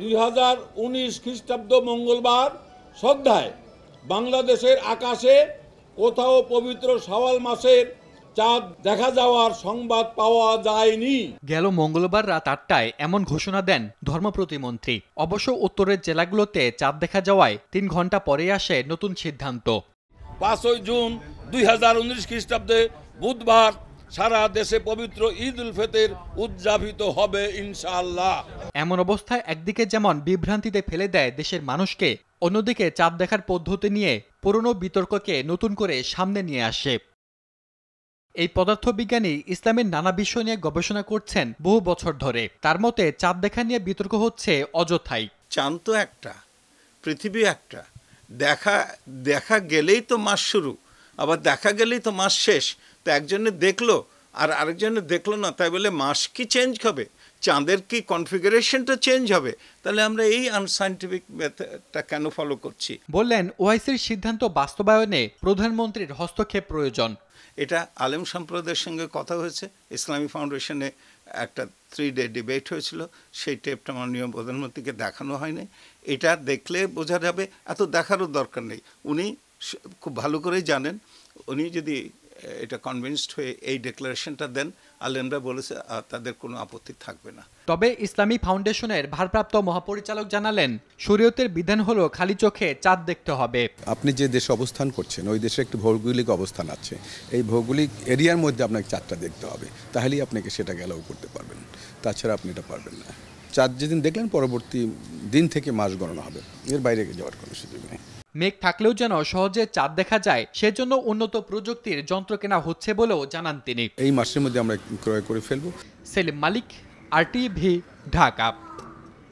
দুই হাজার উনিশ খ্রিস্টাব্দ মঙ্গলবার সন্ধ্যায় বাংলাদেশের আকাশে কোথাও পবিত্র শাওয়াল মাসের চাঁদ দেখা যাওয়ার সংবাদ পাওয়া যায়নি। গেল মঙ্গলবার রাত আটটায় এমন ঘোষণা দেন ধর্ম প্রতিমন্ত্রী অবশ্য উত্তরের জেলাগুলোতে চাঁদ দেখা যাওয়ায় তিন ঘণ্টা পরে আসে নতুন সিদ্ধান্ত। পাঁচই জুন দুই হাজার উনিশ খ্রিস্টাব্দে বুধবার সারা দেশে পবিত্র ঈদ উল ফিতর উদযাপিত হবে ইনশাআল্লাহ। এমন অবস্থায় একদিকে যেমন বিভ্রান্তিতে ফেলে দেয় দেশের মানুষকে অন্যদিকে চাঁদ দেখার পদ্ধতি নিয়ে পুরনো বিতর্ককে নতুন করে সামনে নিয়ে আসে। এই পদার্থবিজ্ঞানী ইসলামের নানা বিষয় নিয়ে গবেষণা করছেন বহু বছর ধরে। তার মতে চাঁদ দেখা নিয়ে বিতর্ক হচ্ছে অযথাই। চাঁদ তো একটা পৃথিবী একটা। দেখা দেখা গেলেই তো মাস শুরু। আবার দেখা গেলেই তো মাস শেষ। তো একজনে দেখল আর আরেকজনে দেখল না তাই বলে মাস কি চেঞ্জ হবে? চাঁদের কি কনফিগারেশনটা চেঞ্জ হবে? তাহলে আমরা এই আনসাইন্টিফিক মেথডটা কেন ফলো করছি? বললেন ওআইসির সিদ্ধান্ত বাস্তবায়নে প্রধানমন্ত্রীর হস্তক্ষেপ প্রয়োজন। এটা আলেম সম্প্রদায়ের সঙ্গে কথা হয়েছে। ইসলামী ফাউন্ডেশনে একটা থ্রি ডে ডিবেট হয়েছিল। সেই টেপটা মাননীয় প্রধানমন্ত্রীকে দেখানো হয়নি। এটা দেখলে বোঝা যাবে এত দেখারও দরকার নেই। উনি খুব ভালো করেই জানেন। উনি যদি এটা কনভিনসড হয়ে এই ডিক্লারেশনটা দেন আলেমরা বলেছে তাদের কোনো আপত্তি থাকবে না। তবে ইসলামী ফাউন্ডেশনের ভারপ্রাপ্ত মহাপরিচালক জানালেন শরীয়তের বিধান হলো খালি চোখে চাঁদ দেখতে হবে। আপনি যে দেশে অবস্থান করছেন ওই দেশে একটি ভৌগোলিক অবস্থান আছে। এই ভৌগোলিক এরিয়ার মধ্যে আপনাকে চাঁদটা দেখতে হবে। তাহলেই আপনাকে সেটা অ্যালাউ করতে পারবেন তাছাড়া আপনি এটা পারবেন না। চাঁদ যেদিন দেখলেন পরবর্তী দিন থেকে মাস গণনা হবে। এর বাইরে যাওয়ার কোনো সুযোগ মেঘ থাকলেও যেন সহজে চাঁদ দেখা যায় সেজন্য উন্নত প্রযুক্তির যন্ত্র কেনা হচ্ছে বলেও জানান তিনি। এই মাসের মধ্যে আমরা ক্রয় করে ফেলব। সেলিম মালিক আরটিভি ঢাকা।